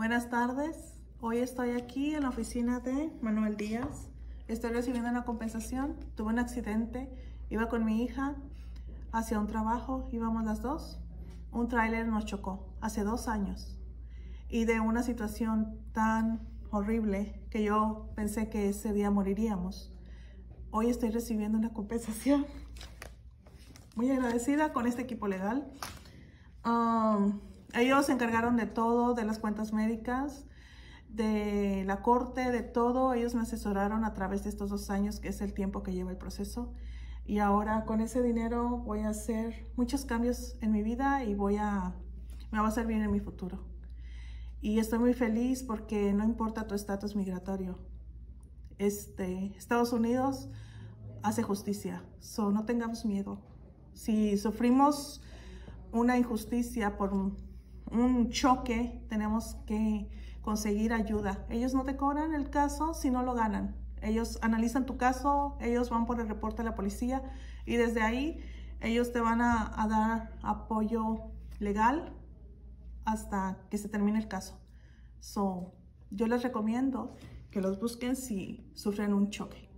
Buenas tardes. Hoy estoy aquí en la oficina de Manuel Díaz. Estoy recibiendo una compensación. Tuve un accidente. Iba con mi hija hacia un trabajo. Íbamos las dos. Un tráiler nos chocó hace dos años. Y de una situación tan horrible que yo pensé que ese día moriríamos. Hoy estoy recibiendo una compensación. Muy agradecida con este equipo legal. Um, ellos se encargaron de todo, de las cuentas médicas, de la corte, de todo. Ellos me asesoraron a través de estos dos años, que es el tiempo que lleva el proceso. Y ahora con ese dinero voy a hacer muchos cambios en mi vida y voy a, me va a hacer bien en mi futuro. Y estoy muy feliz porque no importa tu estatus migratorio. Este, Estados Unidos hace justicia, so no tengamos miedo. Si sufrimos una injusticia por un choque, tenemos que conseguir ayuda. Ellos no te cobran el caso si no lo ganan. Ellos analizan tu caso, ellos van por el reporte a la policía y desde ahí ellos te van a, a dar apoyo legal hasta que se termine el caso. So, yo les recomiendo que los busquen si sufren un choque.